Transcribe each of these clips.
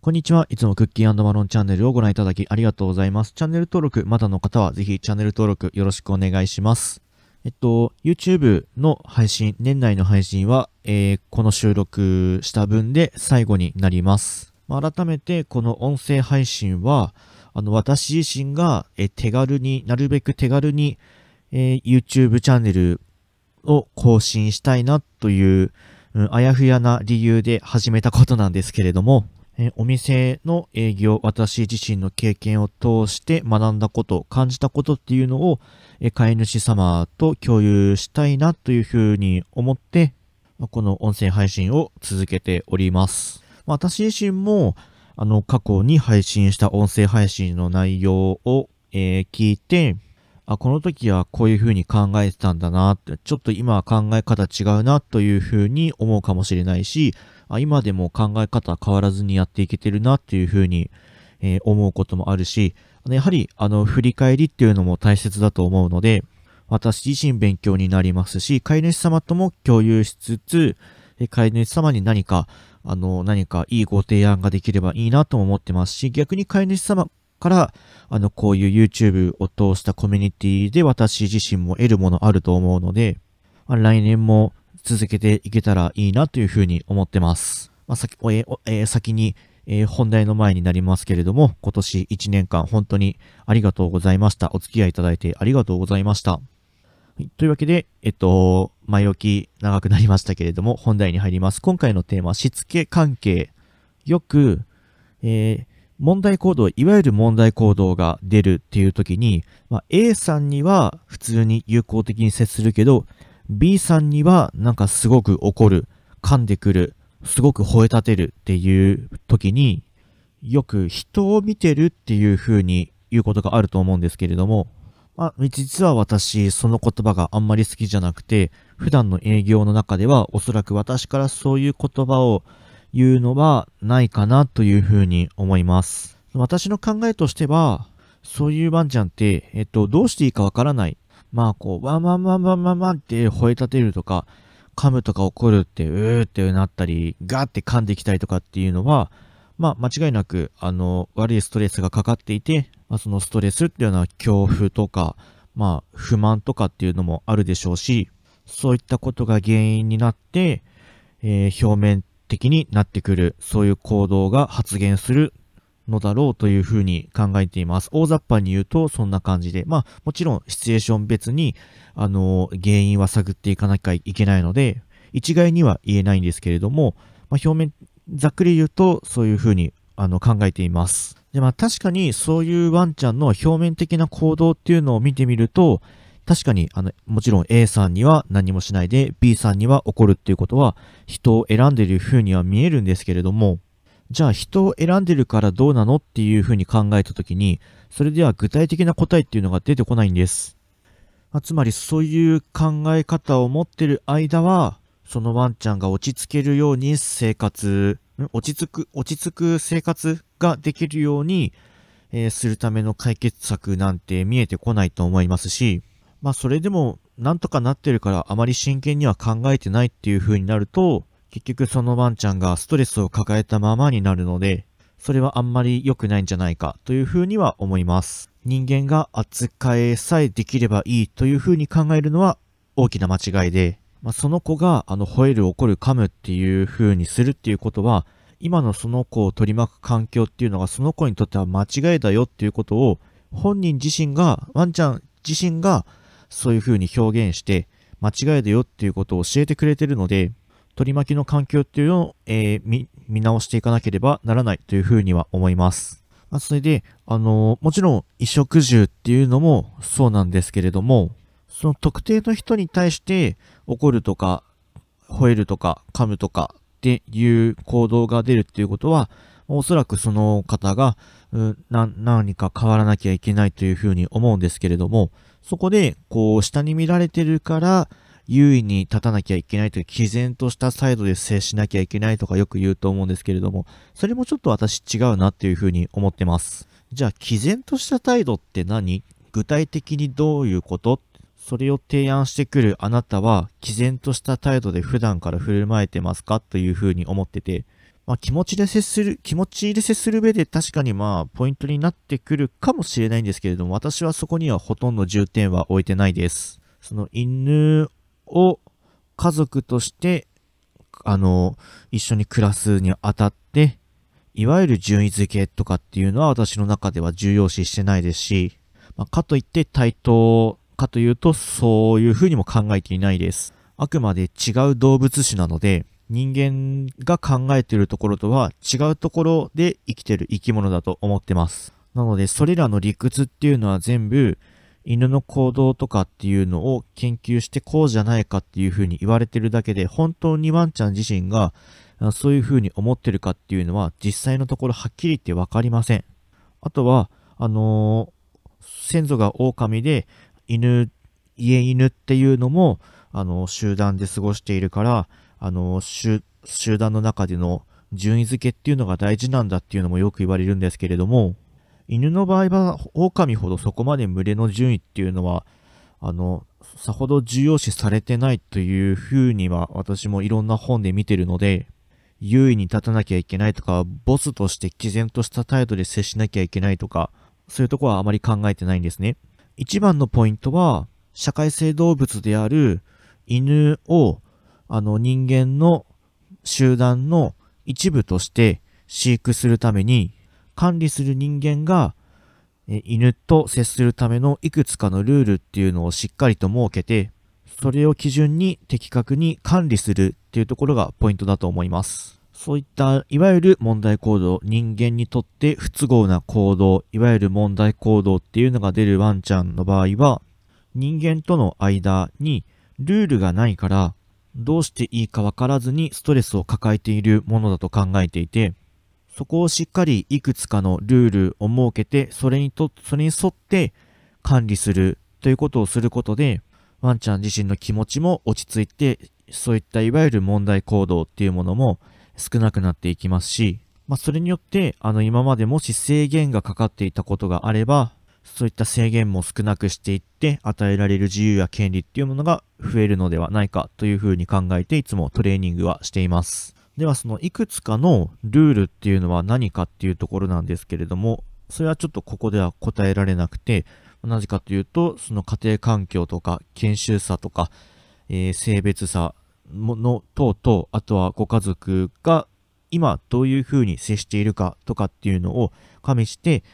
こんにちは。いつもクッキーマロンチャンネルをご覧いただきありがとうございます。チャンネル登録まだの方はぜひチャンネル登録よろしくお願いします。えっと、YouTube の配信、年内の配信は、えー、この収録した分で最後になります。まあ、改めてこの音声配信は、あの、私自身が、え手軽に、なるべく手軽に、えー、YouTube チャンネルを更新したいなという、うん、あやふやな理由で始めたことなんですけれども、お店の営業、私自身の経験を通して学んだこと、感じたことっていうのを、飼い主様と共有したいなというふうに思って、この音声配信を続けております。私自身も、あの、過去に配信した音声配信の内容を、えー、聞いて、あ、この時はこういう風に考えてたんだなって、ちょっと今は考え方違うなという風に思うかもしれないし、あ今でも考え方変わらずにやっていけてるなっていう風に、えー、思うこともあるし、やはり、あの、振り返りっていうのも大切だと思うので、私自身勉強になりますし、飼い主様とも共有しつつ、飼い主様に何か、あの、何かいいご提案ができればいいなとも思ってますし、逆に飼い主様から、あの、こういう YouTube を通したコミュニティで私自身も得るものあると思うので、来年も続けていけたらいいなというふうに思ってます。まあ、先、ええ、先に、え、本題の前になりますけれども、今年1年間本当にありがとうございました。お付き合いいただいてありがとうございました。というわけで、えっと、前置き長くなりましたけれども、本題に入ります。今回のテーマ、しつけ関係。よく、えー、問題行動、いわゆる問題行動が出るっていう時に、まあ、A さんには普通に友好的に接するけど、B さんにはなんかすごく怒る、噛んでくる、すごく吠え立てるっていう時に、よく人を見てるっていう風に言うことがあると思うんですけれども、まあ、実は私、その言葉があんまり好きじゃなくて、普段の営業の中ではおそらく私からそういう言葉をいうのはないかなというふうに思います。私の考えとしては、そういうワンちゃんって、えっと、どうしていいかわからない。まあ、こう、ワンワンワンワンワンワンって吠え立てるとか、噛むとか怒るって、うーってなったり、ガーって噛んできたりとかっていうのは、まあ、間違いなく、あの、悪いストレスがかかっていて、まあ、そのストレスっていうのは恐怖とか、まあ、不満とかっていうのもあるでしょうし、そういったことが原因になって、えー、表面的になってくる、そういう行動が発現するのだろうというふうに考えています。大雑把に言うとそんな感じで、まあもちろんシチュエーション別に、あの、原因は探っていかなきゃいけないので、一概には言えないんですけれども、まあ、表面、ざっくり言うとそういうふうにあの考えています。で、まあ確かにそういうワンちゃんの表面的な行動っていうのを見てみると、確かに、あの、もちろん A さんには何もしないで B さんには怒るっていうことは人を選んでる風には見えるんですけれども、じゃあ人を選んでるからどうなのっていう風に考えたときに、それでは具体的な答えっていうのが出てこないんです。まあ、つまりそういう考え方を持ってる間は、そのワンちゃんが落ち着けるように生活、落ち着く、落ち着く生活ができるように、えー、するための解決策なんて見えてこないと思いますし、まあそれでもなんとかなってるからあまり真剣には考えてないっていう風になると、結局そのワンちゃんがストレスを抱えたままになるので、それはあんまり良くないんじゃないかという風には思います。人間が扱えさえできればいいという風に考えるのは大きな間違いで、まあ、その子があの吠える、怒る、噛むっていう風にするっていうことは、今のその子を取り巻く環境っていうのがその子にとっては間違いだよっていうことを本人自身が、ワンちゃん自身がそういう風に表現して、間違いだよっていうことを教えてくれてるので、取り巻きの環境っていうのを、えー、見、直していかなければならないという風には思います。まあ、それで、あの、もちろん、衣食住っていうのもそうなんですけれども、その特定の人に対して怒るとか、吠えるとか、噛むとかっていう行動が出るっていうことは、おそらくその方が、何か変わらなきゃいけないというふうに思うんですけれども、そこで、こう、下に見られてるから、優位に立たなきゃいけないという、毅然とした態度で接しなきゃいけないとかよく言うと思うんですけれども、それもちょっと私違うなっていうふうに思ってます。じゃあ、毅然とした態度って何？具体的にどういうこと？それを提案してくるあなたは、毅然とした態度で普段から振る舞えてますか？というふうに思ってて、まあ、気持ちで接する、気持ちで接する上で確かにまあ、ポイントになってくるかもしれないんですけれども、私はそこにはほとんど重点は置いてないです。その犬を家族として、あの、一緒に暮らすにあたって、いわゆる順位付けとかっていうのは私の中では重要視してないですし、まあ、かといって対等かというと、そういうふうにも考えていないです。あくまで違う動物種なので、人間が考えているところとは違うところで生きてる生き物だと思ってます。なので、それらの理屈っていうのは全部、犬の行動とかっていうのを研究してこうじゃないかっていうふうに言われてるだけで、本当にワンちゃん自身がそういうふうに思ってるかっていうのは実際のところはっきり言ってわかりません。あとは、あのー、先祖が狼で犬、家犬っていうのも、あのー、集団で過ごしているから、あの、集団の中での順位付けっていうのが大事なんだっていうのもよく言われるんですけれども、犬の場合は、狼ほどそこまで群れの順位っていうのは、あの、さほど重要視されてないというふうには私もいろんな本で見てるので、優位に立たなきゃいけないとか、ボスとして毅然とした態度で接しなきゃいけないとか、そういうとこはあまり考えてないんですね。一番のポイントは、社会性動物である犬をあの人間の集団の一部として飼育するために管理する人間が犬と接するためのいくつかのルールっていうのをしっかりと設けてそれを基準に的確に管理するっていうところがポイントだと思います。そういったいわゆる問題行動、人間にとって不都合な行動、いわゆる問題行動っていうのが出るワンちゃんの場合は人間との間にルールがないからどうしていいかわからずにストレスを抱えているものだと考えていて、そこをしっかりいくつかのルールを設けて、それにと、それに沿って管理するということをすることで、ワンちゃん自身の気持ちも落ち着いて、そういったいわゆる問題行動っていうものも少なくなっていきますし、まあ、それによって、あの、今までもし制限がかかっていたことがあれば、そういった制限も少なくしていって与えられる自由や権利っていうものが増えるのではないかというふうに考えていつもトレーニングはしています。ではそのいくつかのルールっていうのは何かっていうところなんですけれども、それはちょっとここでは答えられなくて、なぜかというと、その家庭環境とか研修差とか、えー、性別差の等々、あとはご家族が今どういうふうに接しているかとかっていうのを加味して、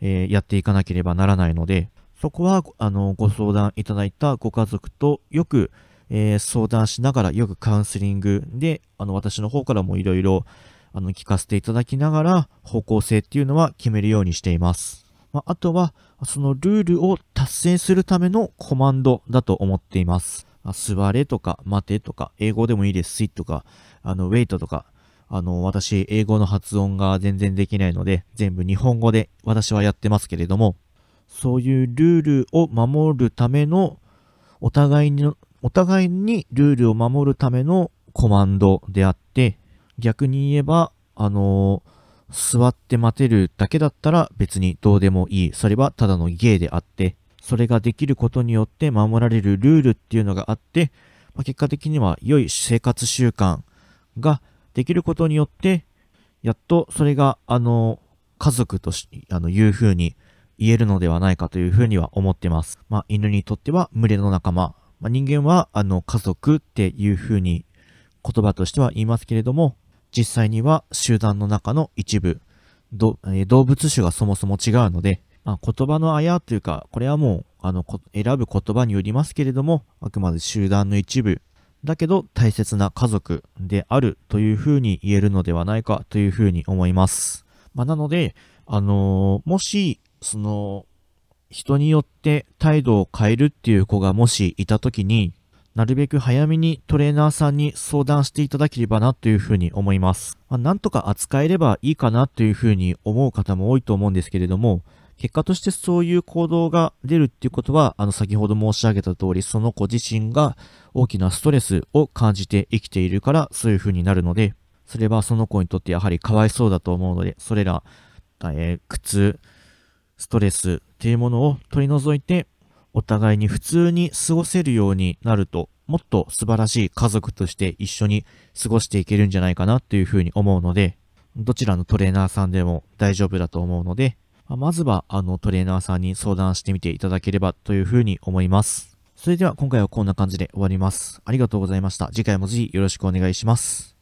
えー、やっていかなければならないので、そこは、あの、ご相談いただいたご家族とよく、えー、相談しながら、よくカウンセリングで、あの、私の方からもいろいろ、あの、聞かせていただきながら、方向性っていうのは決めるようにしています。まあ、あとは、そのルールを達成するためのコマンドだと思っています。座れとか、待てとか、英語でもいいです。sit とか、あの、wait とか、あの、私、英語の発音が全然できないので、全部日本語で私はやってますけれども、そういうルールを守るための、お互いに、お互いにルールを守るためのコマンドであって、逆に言えば、あの座って待てるだけだったら別にどうでもいい。それはただの芸であって、それができることによって守られるルールっていうのがあって、まあ、結果的には良い生活習慣ができることによって、やっとそれが、あの、家族とし、あの、いう風に言えるのではないかというふうには思ってます。まあ、犬にとっては群れの仲間。まあ、人間は、あの、家族っていう風に言葉としては言いますけれども、実際には集団の中の一部、え動物種がそもそも違うので、まあ、言葉のあやというか、これはもう、あの、選ぶ言葉によりますけれども、あくまで集団の一部だけど大切な家族であるというふうに言えるのではないかというふうに思います。まあ、なので、あのー、もし、その、人によって態度を変えるっていう子がもしいたときに、なるべく早めにトレーナーさんに相談していただければなというふうに思います。まあ、なんとか扱えればいいかなというふうに思う方も多いと思うんですけれども、結果としてそういう行動が出るっていうことは、あの先ほど申し上げた通り、その子自身が大きなストレスを感じて生きているから、そういう風になるので、それはその子にとってやはりかわいそうだと思うので、それら、えー、苦痛、ストレスっていうものを取り除いて、お互いに普通に過ごせるようになると、もっと素晴らしい家族として一緒に過ごしていけるんじゃないかなっていうふうに思うので、どちらのトレーナーさんでも大丈夫だと思うので、まずはあのトレーナーさんに相談してみていただければというふうに思います。それでは今回はこんな感じで終わります。ありがとうございました。次回もぜひよろしくお願いします。